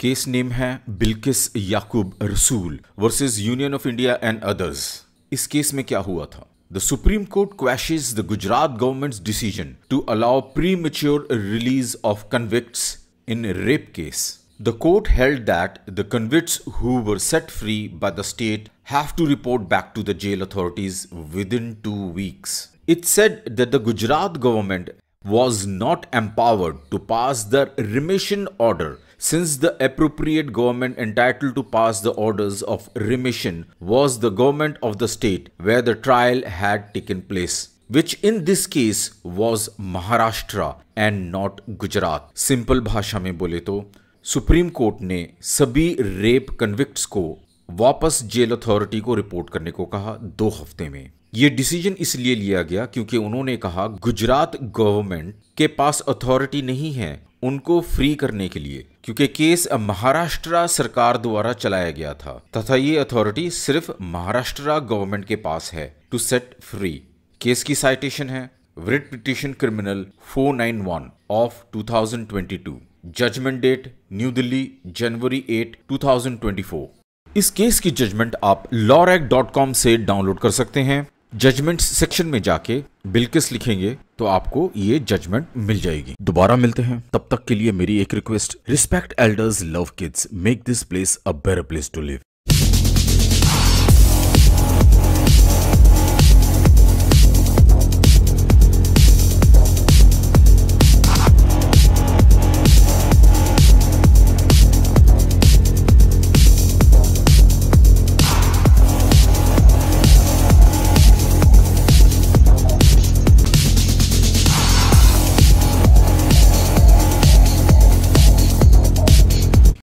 Case name है Bilkis Yakub Rasool versus union of India and others. इस case में क्या हुआ था? The supreme court question the Gujarat government decision to allow premature release of convict in rape case the court held that the convict who set free by the state have to report back to the jail authorities within two weeks. It said that the Gujarat government was not empowered to pass the remission order since the appropriate government entitled to pass the orders of remission was the government of the state where the trial had taken place which in this case was Maharashtra and not Gujarat. Simple भाषा में बोले तो supreme court ने सभी rape convicts को वापस jail authority को report करने को कहा दो हफ़्ते में। ये डिसीज़न इसलिए लिया गया क्योंकि उन्होंने कहा, गुजरात गवर्नमेंट के पास अथॉरिटी नहीं है, उनको फ्री करने के लिए, क्योंकि केस महाराष्ट्र सरकार द्वारा चलाया गया था। तथा ये अथॉरिटी सिर्फ़ महाराष्ट्र गवर्नमेंट के पास है टू सेट फ्री केस की साइटेशन है writ petition criminal 491 of 2022 judgment date new Delhi January 8 2024 इस केस की जजमेंट आप लॉरैक से डाउनलोड कर सकते हैं। जजमेंट सेक्शन में जाके बिल्किस लिखेंगे तो आपको ये जजमेंट मिल जाएगी। दोबारा मिलते हैं। तब तक के लिए मेरी एक request respect elders love kids make this place a better place to live